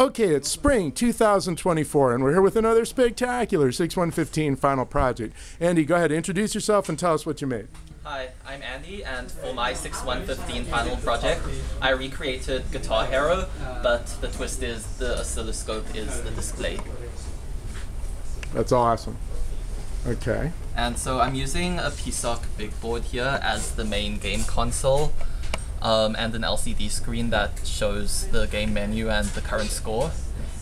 Okay, it's spring 2024, and we're here with another spectacular 6115 final project. Andi, go ahead, introduce yourself and tell us what you made. Hi, I'm Andi, and for my 6115 final project, I recreated Guitar Hero, but the twist is the oscilloscope is the display. That's awesome. Okay. And so I'm using a PSOC big board here as the main game console, um, and an LCD screen that shows the game menu and the current score.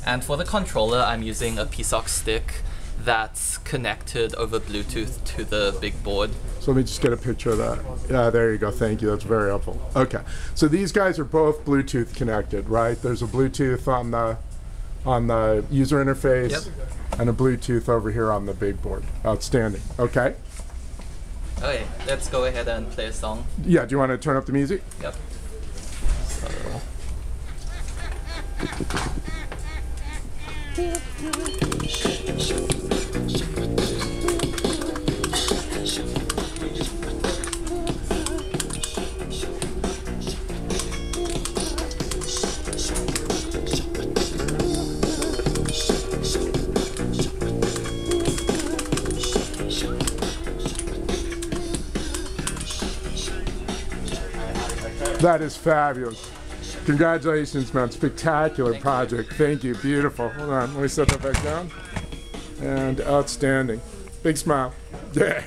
And for the controller, I'm using a PSOC stick that's connected over Bluetooth to the big board. So let me just get a picture of that. Yeah, there you go. Thank you. That's very helpful. Okay. So these guys are both Bluetooth connected, right? There's a Bluetooth on the on the user interface Yep. and a Bluetooth over here on the big board. Outstanding. Okay. Okay, let's go ahead and play a song. Yeah, do you want to turn up the music? Yep. So, That is fabulous. Congratulations, man. Spectacular Thank you. project. Thank you. Beautiful. Hold on. Let me set that back down. And outstanding. Big smile. Yeah.